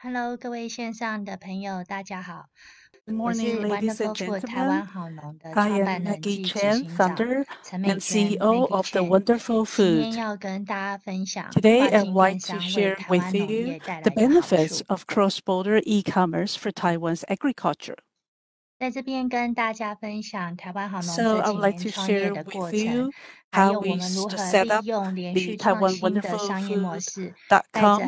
Hello，各位线上的朋友，大家好。Good morning, ladies and gentlemen. I am Maggie Chen, founder and CEO of the Wonderful Food. Today, I'd like to share with you the benefits of cross border e commerce for Taiwan's agriculture. So I would like to share with you how we set up the 续创新的商业模式，带着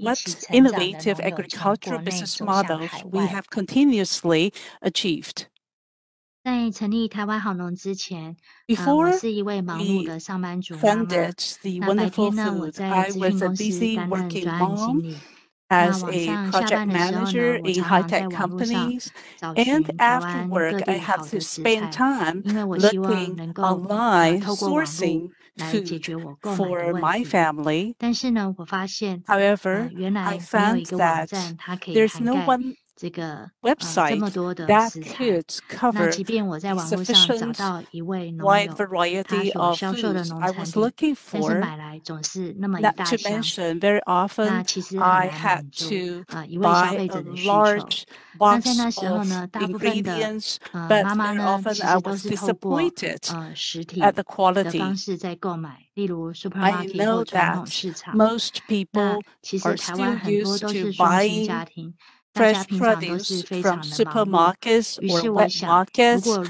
what innovative agricultural business models we have continuously achieved. 在成立台湾好农之前，啊，我 Before was a busy working mom as a project manager in high-tech companies. And after work, I have to spend time looking online, sourcing food for my family. However, I found that there's no one 这个 website 这么多的食材，那即便我在网络上找到一位农友，他所销售的农产品，但是买来总是那么一大箱，那其实很难满足啊一位消费者的需求。那在那时候呢，大部分的呃妈妈呢，其实都是透过呃实体的方式在购买，例如 supermarket 或传统市场。那其实台湾很多都是双薪家庭。fresh produce from supermarkets or wet markets.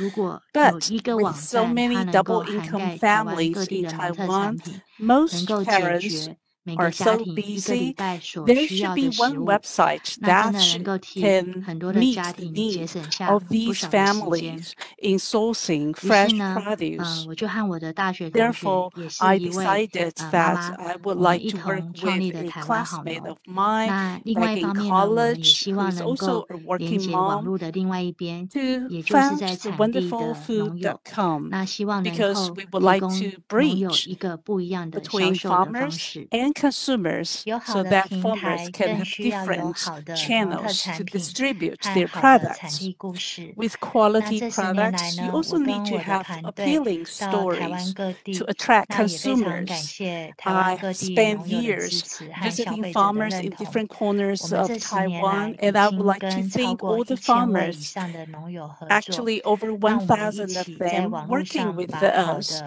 But with so many double income families in Taiwan, most parents are so busy, there should be one website that can meet the needs of these families in sourcing fresh produce. Therefore, I decided that I would like to work with a classmate of mine back in college who is also a working mom to found wonderfulfood.com because we would like to bridge between farmers and and consumers so that farmers can have different channels to distribute their products. With quality products, you also need to have appealing stories to attract consumers. I spent years visiting farmers in different corners of Taiwan, and I would like to thank all the farmers, actually over 1,000 of them, working with us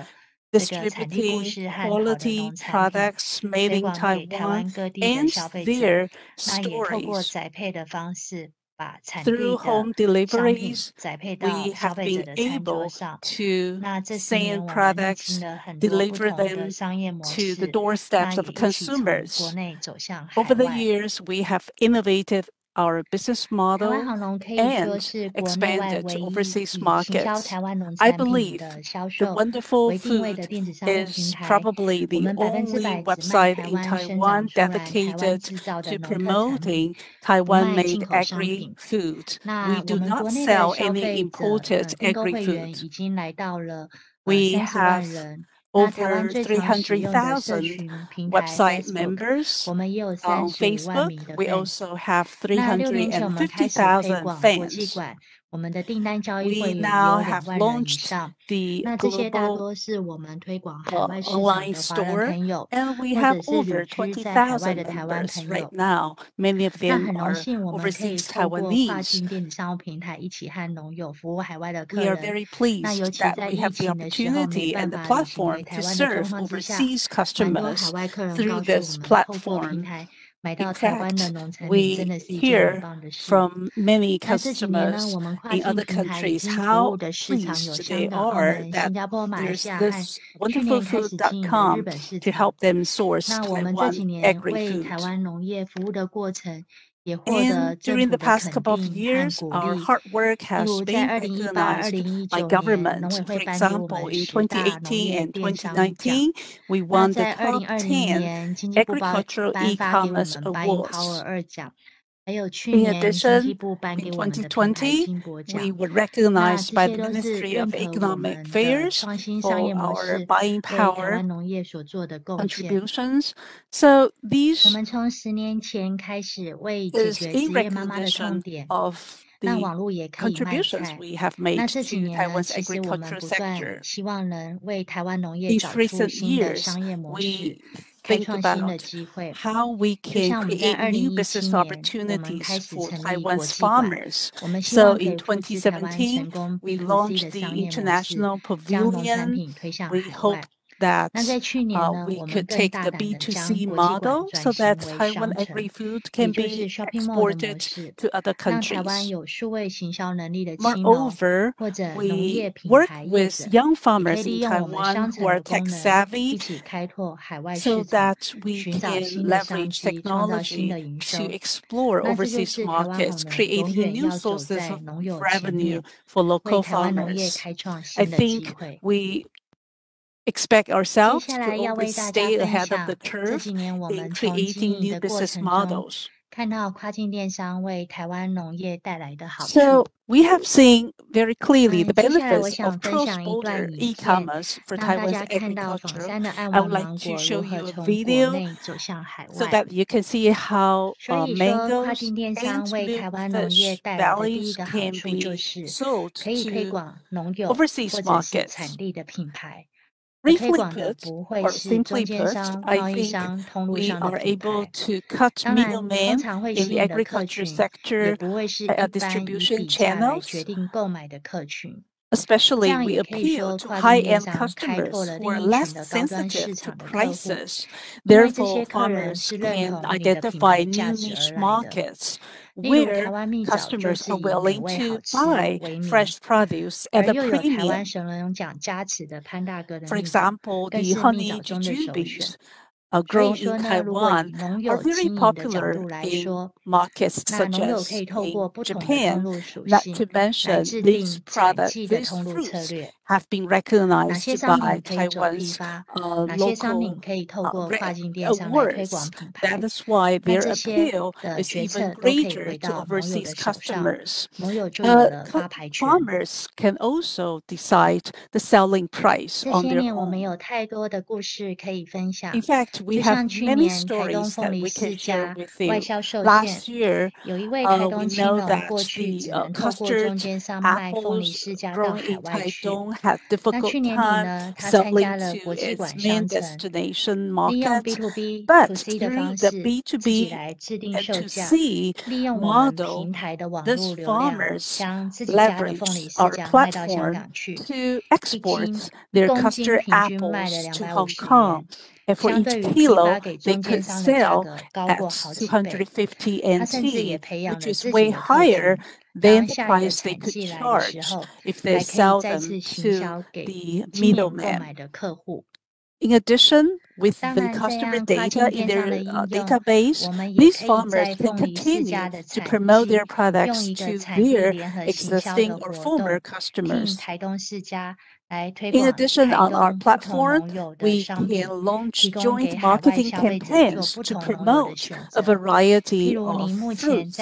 distributing quality products made in Taiwan and their stories. Through home deliveries, we have been able to send products, deliver them to the doorsteps of consumers. Over the years, we have innovated our business model and expand to overseas markets. I believe the Wonderful Food is probably the only website in Taiwan dedicated to promoting Taiwan-made agri-food. We do not sell any imported agri-food. We have over 300,000 website members on Facebook. We also have 350,000 fans. We now have launched the 那这些大 global 多是我们推广海 uh, 外市场的 online store, 朋友，and we have over twenty thousand customers 友 right。now. Many of them are 幸，我们可以 overseas Taiwanese. We are very pleased that we have the opportunity and the platform to serve overseas customers through this platform we hear from many customers in other countries how pleased they are that there's this wonderful food.com to help them source Taiwan agri-food. And during the past couple of years, our hard work has been recognized by government. For example, in 2018 and 2019, we won the Top 10 Agricultural E-Commerce Awards. In addition, in 2020, we were recognized by the Ministry of Economic Affairs for our buying power contributions. So these is a recognition of the contributions we have made to Taiwan's agricultural sector. These recent years, we think about how we can create new business opportunities for Taiwan's farmers. So in 2017, we launched the International Pavilion. We hope that uh, we could take the B2C model so that Taiwan agri food can be exported to other countries. Moreover, we work with young farmers in Taiwan who are tech savvy so that we can leverage technology to explore overseas markets, creating new sources of revenue for local farmers. I think we expect ourselves to always stay ahead of the curve in creating new business models. So we have seen very clearly the benefits of cross-border e-commerce for Taiwan's agriculture. I would like to show you a video so that you can see how uh, mangoes and bluefish valleys can be sold to overseas markets. Briefly put, or simply put, I think we are able to cut middlemen in the agriculture sector uh, distribution channels. Especially, we appeal to high-end customers who are less sensitive to prices. Therefore, farmers can identify new niche markets where customers are willing to buy fresh produce at a premium. For example, the honey jujubes uh, grown in Taiwan are very popular in markets such as in Japan. Not to mention these products, these fruits have been recognized by Taiwan's uh, local uh, awards. That is why their appeal is even greater to overseas customers. Uh, farmers can also decide the selling price on their own. In fact, we have many 年台 stories we can share with you. Last year, 有一位台 uh, we 亲呢，know that the 只 uh, 能透过中 custard 间商卖凤梨 apples 世家到 grown in 外去。Taitung had 那 difficult 去年底 time 呢，他参 selling to its main destination market, but through the B2B and to C, model, 平台的网 farmers leverage our platform to export their custard apples to Hong Kong and for each kilo they could sell at 250 NT, which is way higher than the price they could charge if they sell them to the middleman. In addition, with the customer data in their uh, database, these farmers can continue to promote their products to their existing or former customers. In addition, on our platform, we can launch joint marketing campaigns to promote a variety of fruits.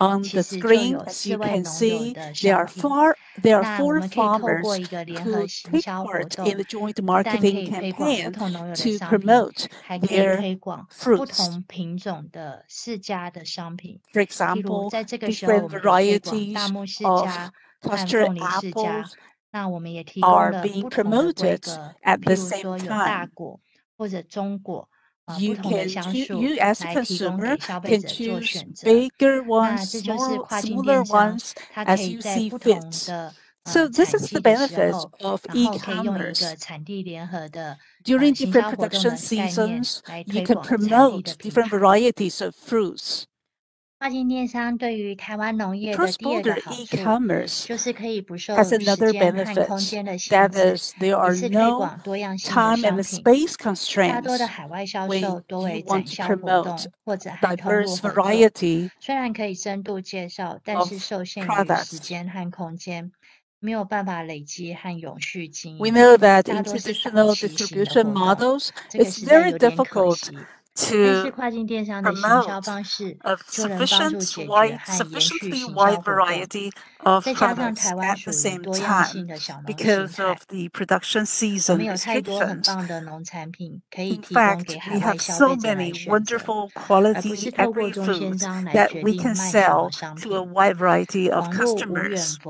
On the screen, as you can see, there are four farmers who take part in the joint marketing campaign to promote their fruits. For example, different varieties of 和 apples are being promoted at the same time. You can, you as a consumer can choose bigger ones, smaller ones, as you see fit. So this is the benefit of e-commerce. During different production seasons, you can promote different varieties of fruits. Cross border e commerce has another benefit that is, there are no time and space constraints when you want to promote diverse variety of. We know that in traditional distribution models it is very difficult to promote a sufficient wide, sufficiently wide variety of products at the same time because of the production season restrictions. In fact, we have so many wonderful quality agri-foods that we can sell to a wide variety of customers.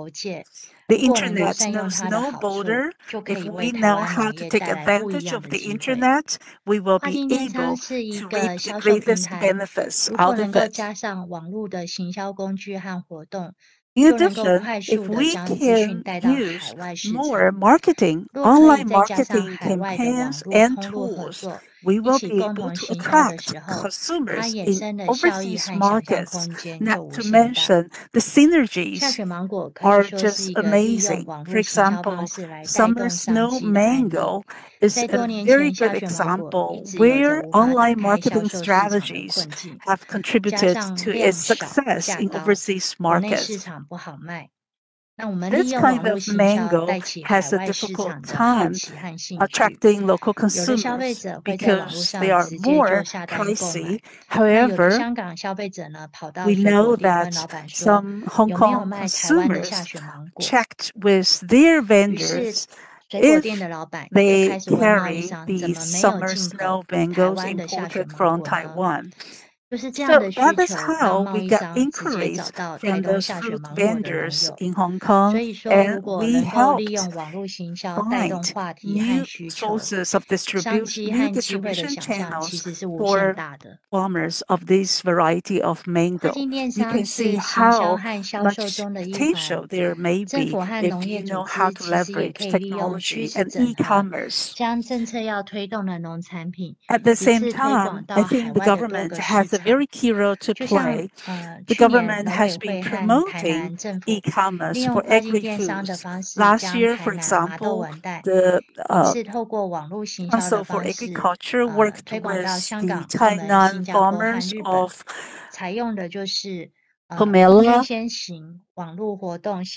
The internet knows no border. If we know how to take advantage of the internet, we will be able to reap the greatest benefits out of it. In addition, if we can use more marketing, online marketing campaigns and tools we will be able to attract consumers in overseas markets. Not to mention, the synergies are just amazing. For example, summer snow mango is a very good example where online marketing strategies have contributed to its success in overseas markets. This kind of mango has a difficult time attracting local consumers because they are more pricey. However, we know that some Hong Kong consumers checked with their vendors if they carry the summer snow mangoes imported from Taiwan. So that is how we get inquiries from those food vendors in Hong Kong, and we helped find new sources of distribution, new distribution channels for farmers of this variety of mango. You can see how much potential there may be if you know how to leverage technology and e-commerce. At the same time, I think the government has very key role to play. The government has been promoting e-commerce for agri-foods. Last year, for example, the uh, Council for Agriculture worked with the Tainan farmers of pomelo,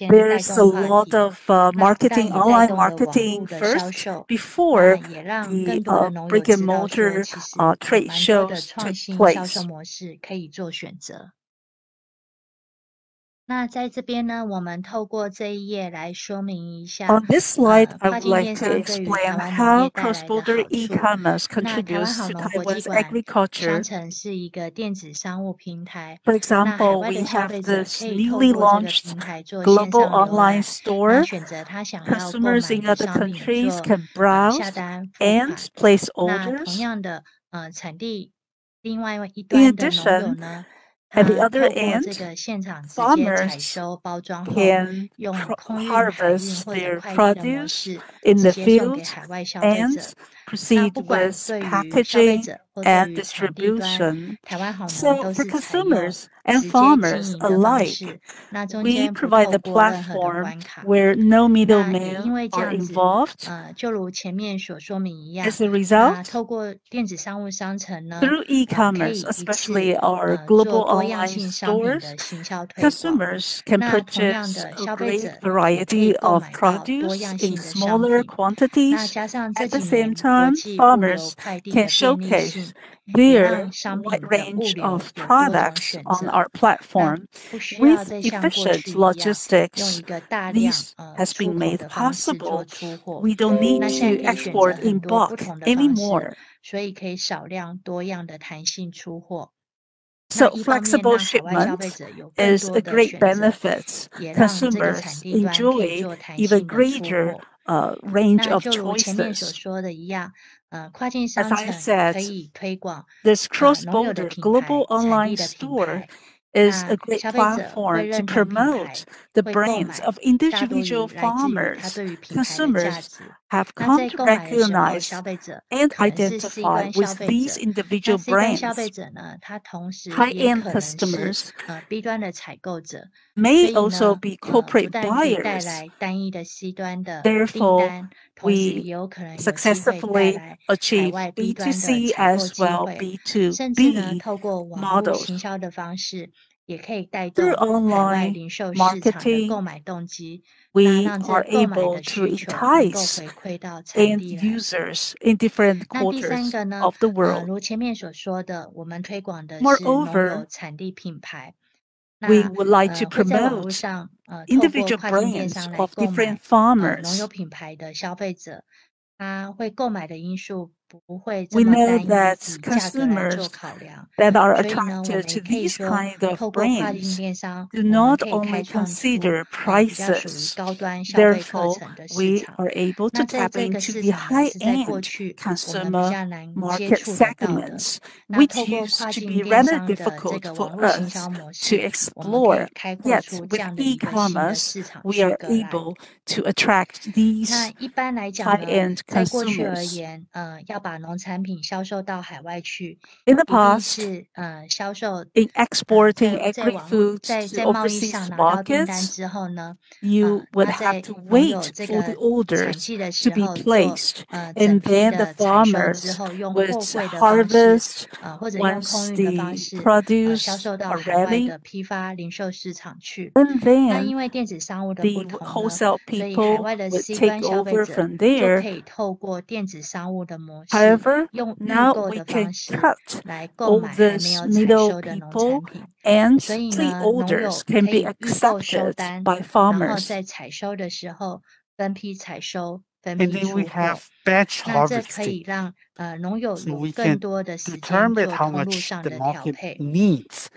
there's a lot of uh, marketing, online marketing first before the uh, brick and mortar trade shows took place. 那在这边呢，我们透过这一页来说明一下。On this slide, I would like to explain how cross-border e-commerce contributes to Taiwan's agriculture. For example, we have this newly launched global online store. Consumers in other countries can browse and place orders. 同样的，呃，产地另外一端的农友呢。at the other end, farmers can harvest their produce in the fields and proceed with packaging and distribution. So for consumers and farmers alike, we provide the platform where no middlemen are involved. As a result, through e-commerce, especially our global online stores, consumers can purchase a great variety of produce in smaller quantities. At the same time, farmers can showcase their wide range of products on our platform. With efficient logistics, this has been made possible. We don't need to export in bulk anymore. So flexible shipment is a great benefit. Consumers enjoy even greater 呃 range of choices. 呃，跨境商城可以推广 this cross-border global online store is a great platform to promote the brains of individual farmers, consumers have come to recognize and identify with these individual brands. High-end customers may also be corporate buyers. Therefore, we successfully achieve B2C as well B2B models 行销的方式， 也可以带 Through 动海外 online 零售市场的 marketing, 购买动机，那 we 让这 are 购买 able 的 to 需求能够 entice 回馈到产 end 地来。 users in different 那第三 quarters 个呢， of the 呃， world. 如前面所说的，我们推广的是农 Moreover, 友产地品牌。 we 那 would like to 呃，会在网络 promote 上呃，透过 individual 跨境电 brands 商来 of 购 different 买呃农友 farmers. 品牌的消费者，他会购买的因素不会这 we know that consumers that are attracted to these kind of brands do not only consider prices. Therefore, we are able to tap into the high-end consumer market segments, which used to be rather difficult for us to explore. Yet, with e-commerce, we are able to attract these high-end consumers. 言，呃，要把农产品销售到海外去， In the 一定 past, 是呃销售 in 呃 exporting 在在 agri 网络 foods 在 to 在贸易 overseas 上拿到订单 markets, 之后呢， you 呃， would 那 have 在 to 农友 wait 这 for the 个产 orders 季的 to 时 be 候做 placed. 呃整 And 批 then the 的采收之 farmers 后，用 would 货柜的方式， harvest 呃或者用 once 空运的方 the 式，呃销 produce 售到 are 海外 ready. 的批发零售市场去。 And 那 then 因为电子商务的不 the 同呢， wholesale 所以海 people 外的 would C take 端消费 over 者 from 就 there. 可以透过电子商务的模式， However, now we can cut all these middle people and the orders can be accepted by farmers. And then we have batch harvesting. So we can determine how much the market needs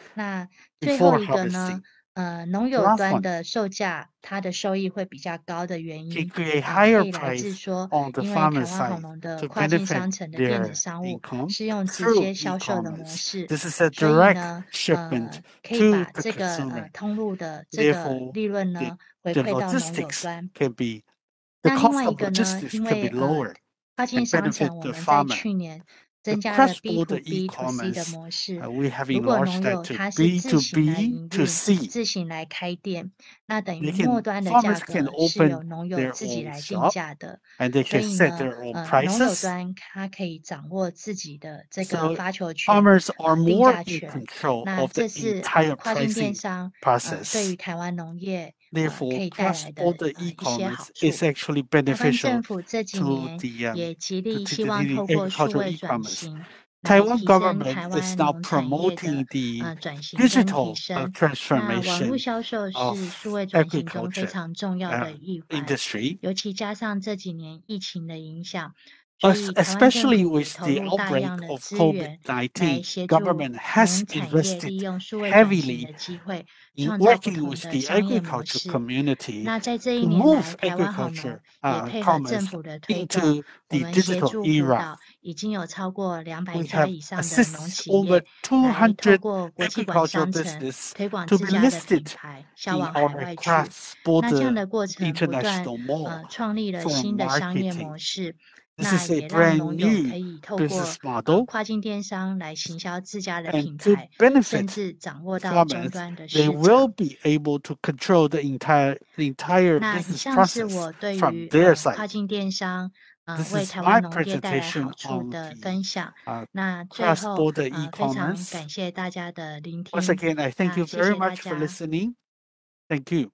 before harvesting. 呃农友端的售价它的收益会比较高的原因还以来自说因为台湾恐龙的跨境商城的电子商务是用直接销售的模式所以呢呃可以把这个呃通路的这个利润呢回馈到农友端那另外一个呢因为跨境商城我们在去年增加了 B to cross-border B to C 的 e-commerce, 模式。 uh, we have 如果 enlarged 农 that 友 to 他是 B 自 to 行来 B 营 to 运、 C. 自行来开店，那等 They 于末 can 端的价 farmers can 格是由 open 农友 their 自己 own 来定 shop 价的。 and they 所 can 以 set 呢， their own 呃，农友 prices. 端他可以掌握自己的这个 So 发球权、 farmers are 呃定 more 价 in 权。 control 那 of the 这是呃 entire 跨境电 pricing 商呃对 process. 于台湾农业呃 Therefore, cross-border e-commerce is actually beneficial to the, um, to agricultural e-commerce. Taiwan government is now promoting the digital uh, transformation of agriculture uh, industry. Especially with the outbreak of COVID-19, government has invested heavily in working with the agriculture community to move agriculture uh, commerce into the digital era. We have assisted over 200 agricultural businesses to be listed in our cross-border international mall for marketing. This is a brand new business model, and to benefit from they will be able to control the entire the entire business process from their side. This is my presentation on the uh, cross-border e-commerce. Once again, I thank you very much for listening. Thank you.